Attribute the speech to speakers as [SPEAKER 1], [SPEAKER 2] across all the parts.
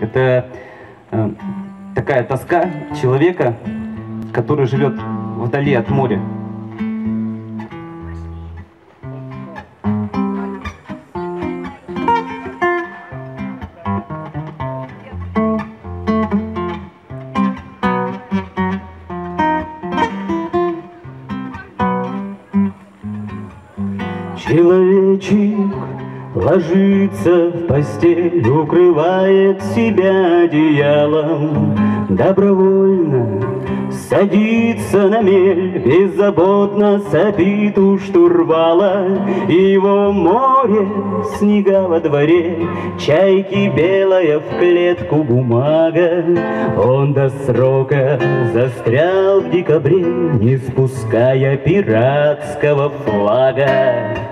[SPEAKER 1] Это э, такая тоска человека, который живет вдали от моря.
[SPEAKER 2] Человечек ложится в постель, укрывает себя одеялом, добровольно садится на мель, беззаботно сопит у штурвала, его море, снега во дворе, чайки белая в клетку бумага. Он до срока застрял в декабре, не спуская пиратского флага.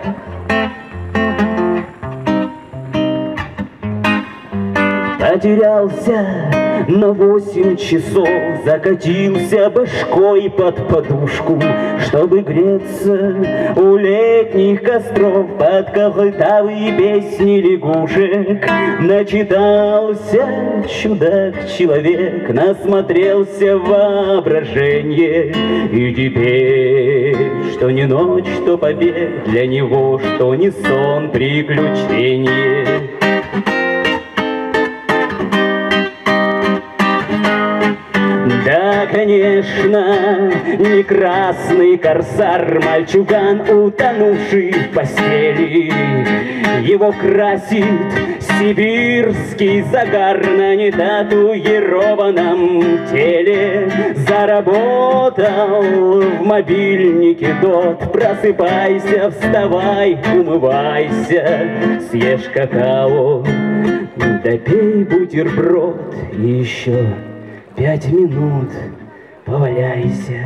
[SPEAKER 2] Потерялся на восемь часов, закатился башкой под подушку, чтобы греться у летних костров под кохотавые песни лягушек. Начитался чудак-человек, насмотрелся воображение, и теперь, что не ночь, то побег, для него, что не сон, приключение. Конечно, не красный корсар, мальчуган, утонувший в постели. Его красит сибирский загар на нетатуированном теле. Заработал в мобильнике дот, просыпайся, вставай, умывайся, съешь какао, допей бутерброд и еще Пять минут поваляйся.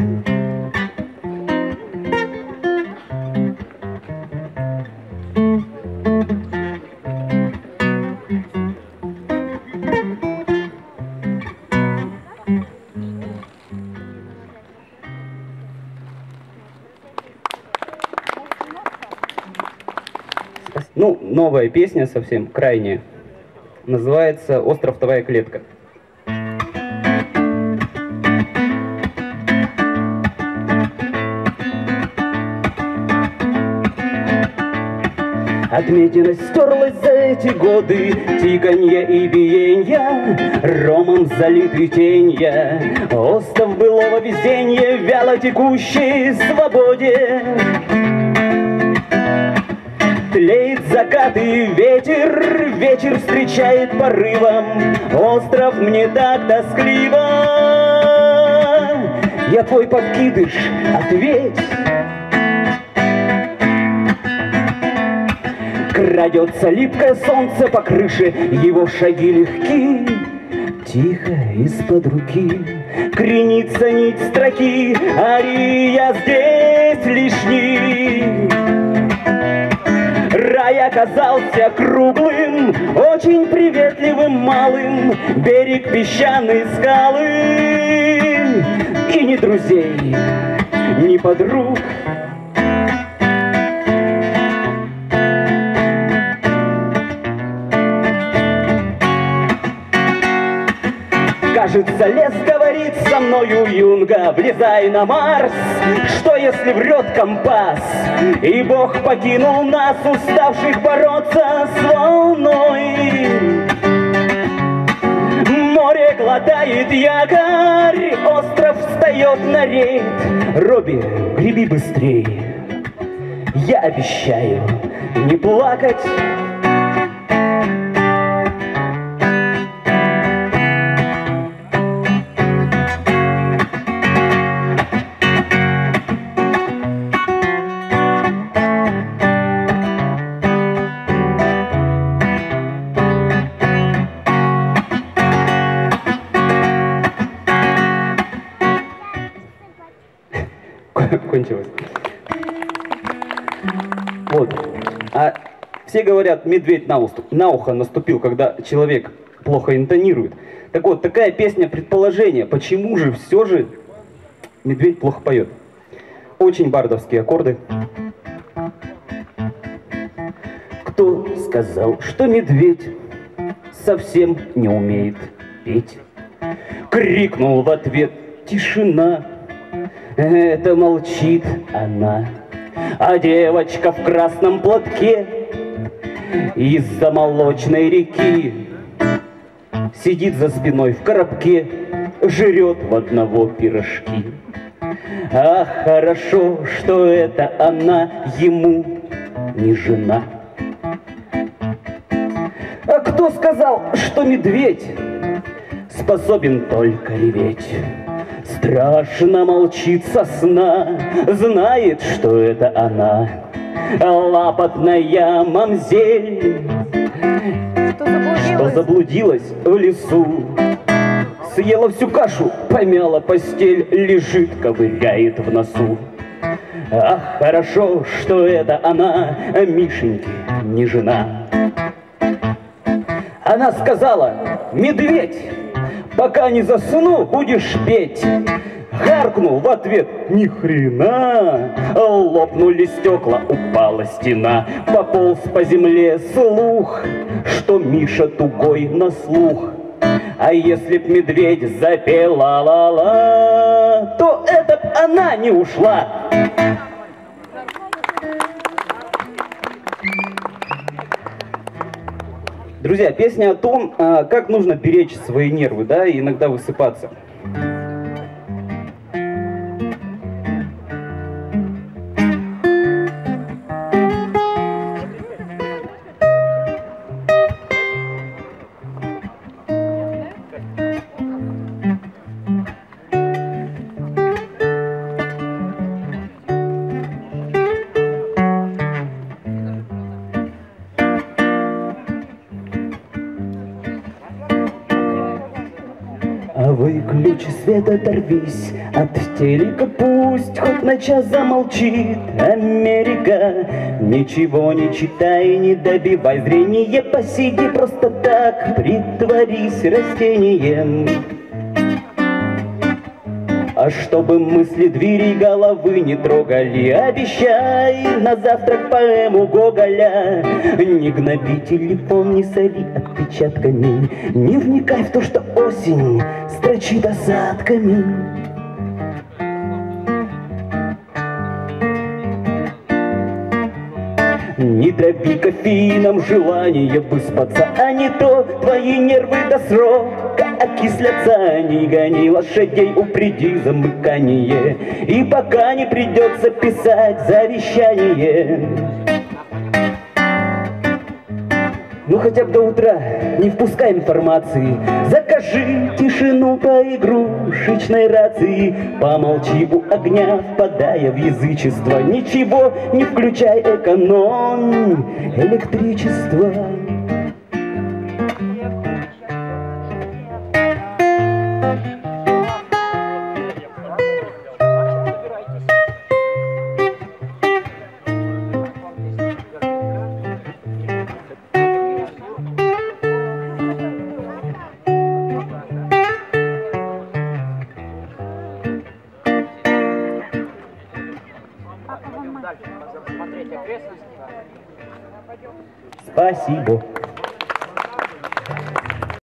[SPEAKER 1] Ну, новая песня совсем, крайняя. Называется «Остров твоя клетка».
[SPEAKER 2] Отметина стерлась за эти годы Тиканье и биенья Ромом залитый тенья Остов былого везенья Вяло текущей свободе Тлеет закат и ветер, вечер встречает порывом, Остров мне так тоскливо. Я твой подкидыш, ответь. Крадется липкое солнце по крыше, Его шаги легки, Тихо из-под руки Кренится нить строки, Ари, я здесь лишний. Рай оказался круглым, очень приветливым малым, Берег песчаной скалы. И ни друзей, ни подруг, Кажется, лес говорит со мною юнга, влезай на Марс, что если врет компас? И Бог покинул нас, уставших бороться с волной. Море глотает якорь, остров встает на рейд. Робби, греби быстрее, я обещаю не плакать,
[SPEAKER 1] Вот. А все говорят, медведь на, уступ, на ухо наступил, когда человек плохо интонирует. Так вот, такая песня предположение. Почему же все же медведь плохо поет? Очень бардовские аккорды.
[SPEAKER 2] Кто сказал, что медведь совсем не умеет петь. Крикнул в ответ тишина, это молчит она. А девочка в красном платке из-за молочной реки Сидит за спиной в коробке, жрет в одного пирожки. Ах, хорошо, что это она ему не жена. А кто сказал, что медведь способен только реветь? Страшно молчит сосна, знает, что это она. Лапотная мамзель,
[SPEAKER 3] Что заблудилась?
[SPEAKER 2] что заблудилась в лесу. Съела всю кашу, помяла постель, лежит, ковыряет в носу. Ах, хорошо, что это она, Мишеньки, не жена. Она сказала, медведь, пока не засну, будешь петь. Гаркнул в ответ, ни хрена, лопнули стекла, упала стена, пополз по земле слух, что Миша тугой на слух. А если б медведь запел ла-ла-ла, то это б она не ушла. Друзья, песня о том, а, как нужно беречь свои нервы, да, и иногда высыпаться. Свет, оторвись от телека, пусть хоть на час замолчит Америка. Ничего не читай, не добивай зрение, посиди просто так, притворись растением. А чтобы мысли двери головы не трогали, обещай на завтрак поэму Гоголя. Не гноби телефон, не соли отпечатками, не вникай в то, что осень строчит осадками. Не трави кофеином желание выспаться, а не то твои нервы до срока окислятся. Не гони лошадей, упреди замыкание, и пока не придется писать завещание. Ну хотя бы до утра не впускай информации. Закажи тишину по игрушечной рации. Помолчи у огня, впадая в язычество. Ничего не включай, экономь электричество ofensivo